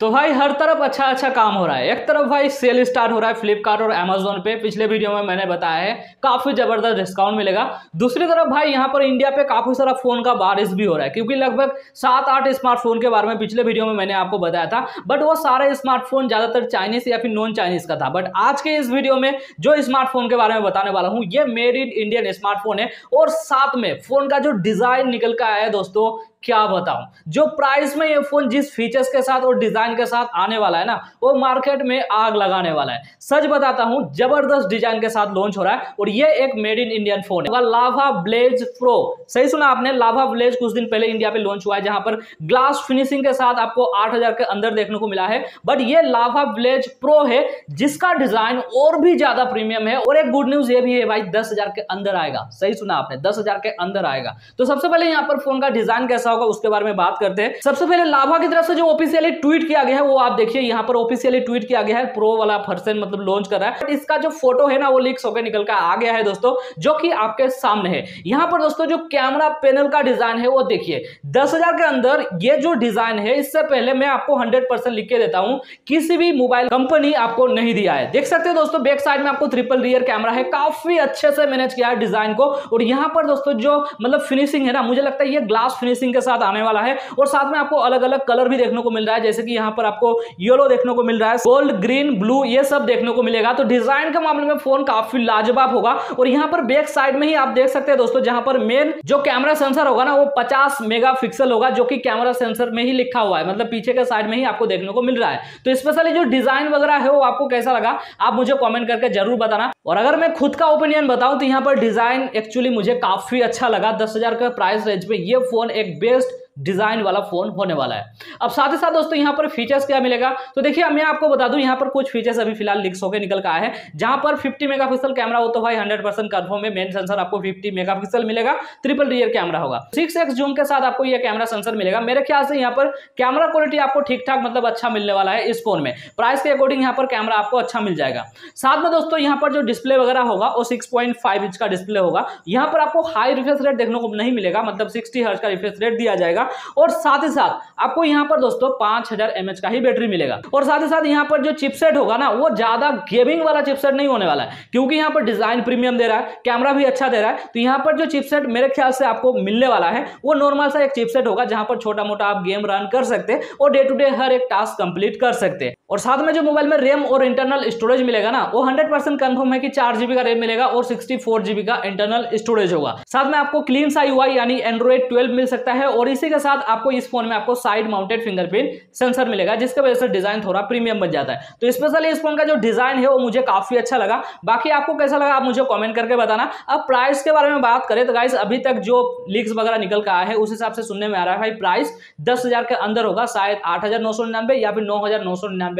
तो भाई, हर तरफ़ अच्छा अच्छा काम हो रहा है। एक तरफ़ भाई सेल स्टार्ट हो रहा है फ्लिपकार्ट और अमेजोन पे। पिछले वीडियो में मैंने बताया है, काफ़ी ज़बरदस्त डिस्काउंट मिलेगा। दूसरी तरफ़ भाई, यहाँ पर इंडिया पे काफ़ी सारा फ़ोन का बारिश भी हो रहा है, क्योंकि लगभग सात आठ स्मार्टफ़ोन के बारे में पिछले वीडियो में मैंने आपको बताया था। बट वो सारे स्मार्टफ़ोन ज़्यादातर चाइनीज़ या फिर नॉन चाइनीज़ का था। बट आज के इस वीडियो में जो स्मार्टफ़ोन के बारे में बताने वाला हूँ, ये मेड इन इंडियन स्मार्टफ़ोन है। और साथ में फ़ोन का जो डिज़ाइन निकल कर आया है दोस्तों, क्या बताऊँ? जो प्राइस में ये फ़ोन जिस फीचर्स के साथ और डिज़ाइन के साथ आने वाला है ना, वो मार्केट में आग लगाने वाला है। सच बताता हूँ, ज़बरदस्त डिज़ाइन के साथ लॉन्च हो रहा है और ये एक मेड इन इंडियन फ़ोन है। लाभा ब्लेज प्रो सही सुना आपने लाभा ब्लेज कुछ दिन पहले इंडिया पे लॉन्च हुआ है, जहाँ पर ग्लास फिनिशिंग के साथ आपको आठ के अंदर देखने को मिला है। बट ये लाभा ब्लेज प्रो है, जिसका डिज़ाइन और भी ज़्यादा प्रीमियम है। और एक गुड न्यूज़ ये भी है भाई, दस के अंदर आएगा। सही सुना आपने, दस के अंदर आएगा। तो सबसे पहले यहाँ पर फ़ोन का डिज़ाइन कैसा होगा, उसके बारे में बात करते हैं। सबसे पहले लाभा की तरफ़ से जो ऑफिशियली ट्वीट किया गया है, वो आप देखिए, यहाँ पर ऑफिशियली ट्वीट किया गया है प्रो वाला पर्सन मतलब लॉन्च कर रहा है। बट इसका जो फ़ोटो है ना, वो लीक्स होकर निकल कर आ गया है दोस्तों, जो कि आपके सामने है। यहाँ पर दोस्तों, जो कैमरा पैनल का डिज़ाइन है, वो देखिए, दस के अंदर ये जो डिज़ाइन है, इससे पहले मैं आपको हंड्रेड लिख के देता हूँ, किसी भी मोबाइल कंपनी आपको नहीं दिया है। देख सकते हैं दोस्तों बैक साइड में आपको ट्रिपल रियर कैमरा है, काफ़ी अच्छे से मैनेज किया है डिज़ाइन को। और यहाँ पर दोस्तों, जो मतलब फिनिशिंग है ना, मुझे लगता है ये ग्लास फिनिशिंग के साथ आने वाला है। और साथ में आपको अलग अलग कलर भी देखने को मिल रहा है, जैसे कि यहाँ पर आपको येलो देखने को मिल रहा है, गोल्ड, ग्रीन, ब्लू, ये सब देखने को मिलेगा। तो डिज़ाइन के मामले में फ़ोन काफ़ी लाजवाब होगा और यहाँ पर बैक साइड में ही आप देख सकते हैं दोस्तों, जहाँ पर मेन जो कैमरा सेंसर होगा ना, वो 50 मेगापिक्सल होगा, जो कि कैमरा सेंसर में ही लिखा हुआ है। मतलब पीछे के साइड में ही आपको देखने को मिल रहा है। तो स्पेशली जो डिज़ाइन वगैरह है, वो आपको कैसा लगा, आप मुझे कॉमेंट करके ज़रूर बताना। और अगर मैं खुद का ओपिनियन बताऊँ तो यहाँ पर डिज़ाइन एक्चुअली मुझे काफ़ी अच्छा लगा। दस हज़ार का प्राइस रेंज में ये फ़ोन एक बेस्ट डिज़ाइन वाला फ़ोन होने वाला है। अब साथ ही साथ दोस्तों, यहाँ पर फीचर्स क्या मिलेगा? तो देखिए मैं आपको बता दूँ, यहाँ पर कुछ फीचर्स अभी फ़िलहाल लिक्स होकर निकल का है, जहाँ पर 50 मेगापिक्सल कैमरा हो तो भाई 100 परसेंट कन्फर्म है मेन सेंसर आपको 50 मेगापिक्सल मिलेगा ट्रिपल रियर कैमरा होगा। सिक्स एक्स जूम के साथ आपको यह कैमरा सेंसर मिलेगा। मेरे ख्याल से यहाँ पर कैमरा क्वालिटी आपको ठीक ठाक मतलब अच्छा मिलने वाला है इस फ़ोन में। प्राइस के अकॉर्डिंग यहाँ पर कैमरा आपको अच्छा मिल जाएगा। साथ में दोस्तों, यहाँ पर जो डिस्प्ले वगैरह होगा, वो सिक्स इंच का डिस्प्ले होगा। यहाँ पर आपको हाई रिफ्रेश रेट देखने को नहीं मिलेगा मतलब सिक्सटी हर्ज का रिफ्रेश रेट दिया जाएगा। और साथ ही साथ आपको यहाँ पर दोस्तों पाँच हज़ार एमएच का ही बैटरी मिलेगा। और साथ ही साथ यहाँ पर जो चिपसेट होगा ना, वो ज़्यादा गेमिंग वाला चिपसेट नहीं होने वाला है, क्योंकि यहाँ पर डिज़ाइन प्रीमियम दे रहा है कैमरा भी अच्छा दे रहा है तो यहाँ पर जो चिपसेट मेरे ख्याल से आपको मिलने वाला है, वो नॉर्मल सा एक चिपसेट होगा, जहाँ पर छोटा मोटा आप गेम रन कर सकते और डे टू डे हर एक टास्क कंप्लीट कर सकते और साथ में जो मोबाइल में रैम और इंटरनल स्टोरेज मिलेगा ना, वो हंड्रेड परसेंट कन्फर्म है कि चार जीबी का रैम मिलेगा और सिक्सटी फोर जीबी का इंटरनल स्टोरेज होगा। साथ में आपको क्लीन सा यूआई यानी एंड्रॉइड ट्वेल्व मिल सकता है और इसी के साथ आपको इस फ़ोन में आपको साइड माउंटेड फिंगरप्रिंट सेंसर मिलेगा, जिसकी वजह से डिज़ाइन थोड़ा प्रीमियम बन जाता है। तो स्पेशली इस फ़ोन का जो डिज़ाइन है, वो मुझे काफ़ी अच्छा लगा। बाकी आपको कैसा लगा, आप मुझे कॉमेंट करके बताना। अब प्राइस के बारे में बात करें तो गाइस अभी तक जो लीक्स वगैरह निकल का है, उस हिसाब से सुनने में आ रहा है भाई प्राइस दस के अंदर होगा, शायद आठ या फिर नौ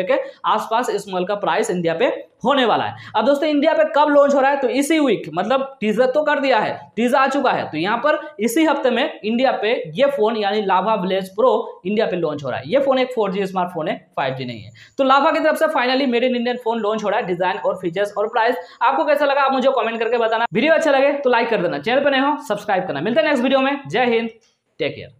के आसपास इस मोबाइल का प्राइस इंडिया पे होने वाला है। अब दोस्तों इंडिया पे कब लॉन्च हो रहा है तो इसी वीक मतलब टीजर तो कर दिया है टीजर आ चुका है तो यहाँ पर इसी हफ़्ते में इंडिया पे ये फ़ोन यानी लाभा ब्लेज प्रो इंडिया पे लॉन्च हो रहा है। ये फ़ोन एक फोर स्मार्टफ़ोन है फाइव नहीं है। तो लाभा की तरफ़ से finally made in Indian phone launch हो रहा है डिज़ाइन और फीचर्स और प्राइस आपको कैसा लगा आप मुझे कमेंट करके बताना। वीडियो अच्छा लगे तो लाइक कर देना। चैनल पर नहीं हो सब्सक्राइब करना। मिलते हैं नेक्स्ट वीडियो में। जय हिंद। Take care